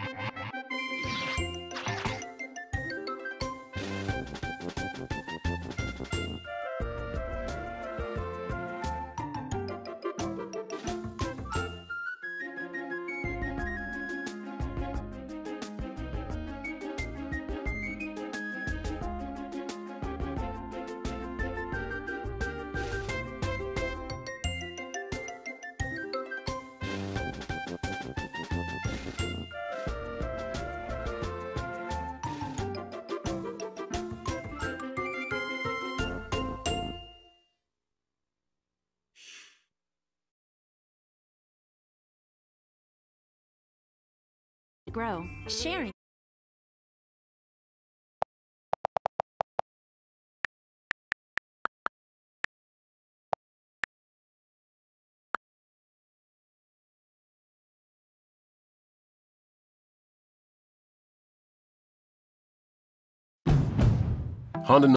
Ha ha ha! Grow. Sharing. Honda